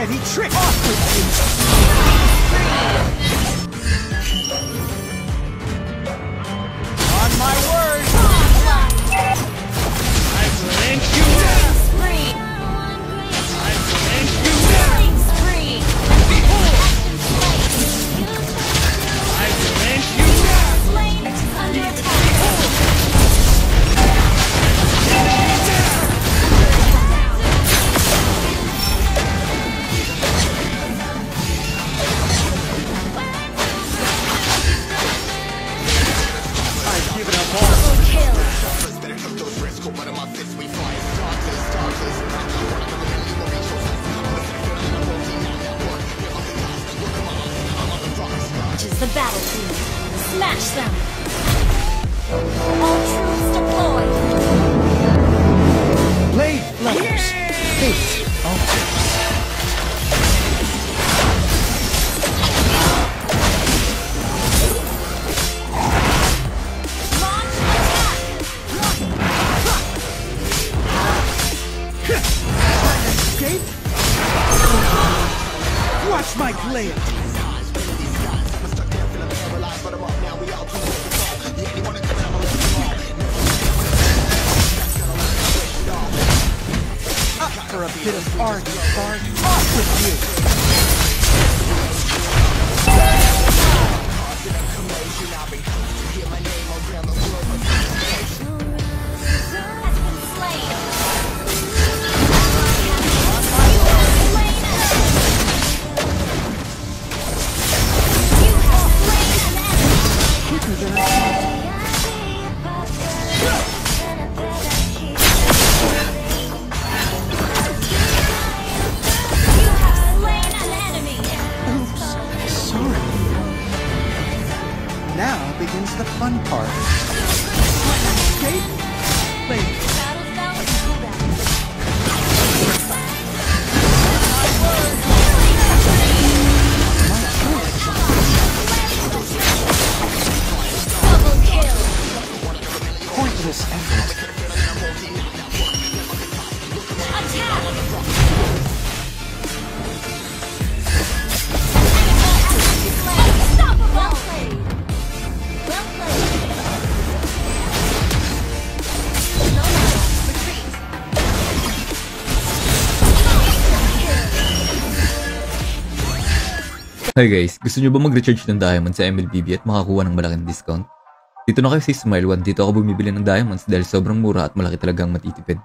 heavy trick! Off with you! The battlefield. Smash them! All troops deployed! Blade flares! Fate! Escape? Watch my blade! For a bit of art, Bart. Off with you! Has the fun part. Hi guys, gusto nyo ba mag-recharge ng diamond sa MLBB at makakuha ng malaking discount? Dito na kayo sa Smile One, dito ako bumibili ng diamonds dahil sobrang mura at malaki talagang matitipid.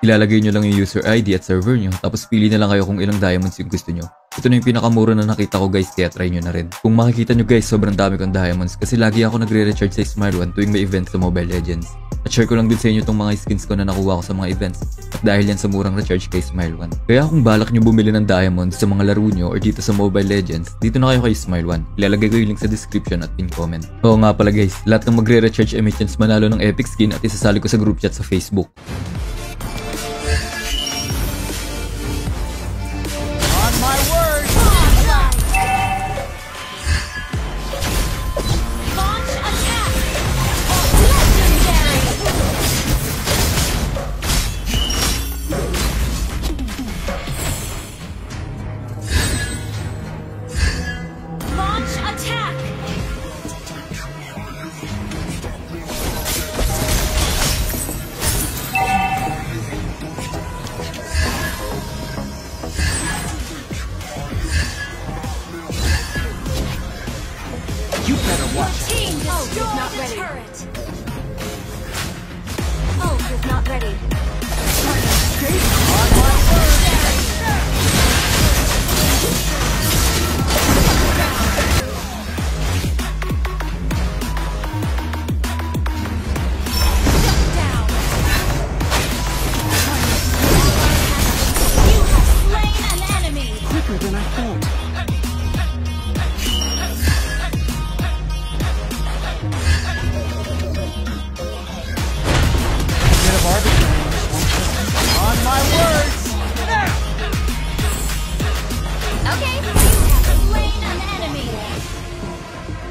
Ilalagay nyo lang yung user ID at server nyo, tapos pili na lang kayo kung ilang diamonds yung gusto nyo. Ito na yung pinakamura na nakita ko guys, kaya try nyo na rin. Kung makikita nyo guys, sobrang dami kong diamonds kasi lagi ako nagre-recharge sa Smile One tuwing may event sa Mobile Legends. At share ko lang din sa inyo itong mga skins ko na nakuha ko sa mga events. At dahil yan sa murang recharge kay Smile One. Kaya kung balak nyo bumili ng diamonds sa mga laro nyo or dito sa Mobile Legends, dito na kayo kay Smile One. Ilalagay ko yung link sa description at pin comment. Oo nga pala guys, lahat ng magre-recharge emittance manalo ng epic skin at isasali ko sa group chat sa Facebook. Better watch Team oh, is not ready. Turret. Oh, is not ready. escape! On my word!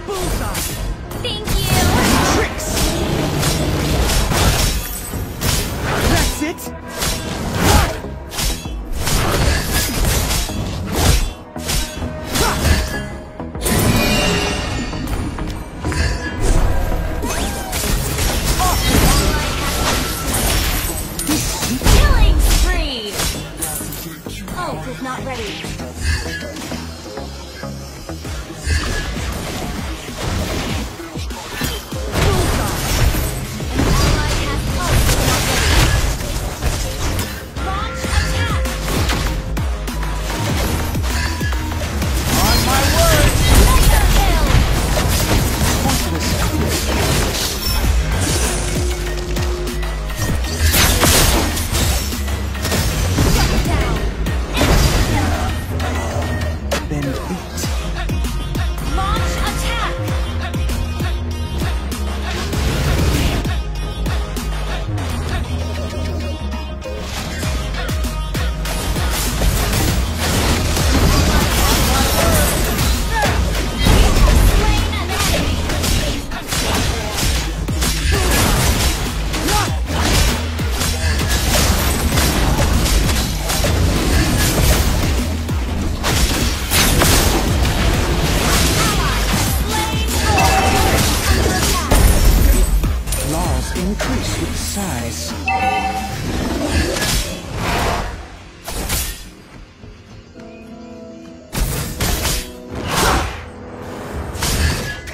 Bullseye. Thank you. Tricks. That's it.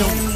Nope.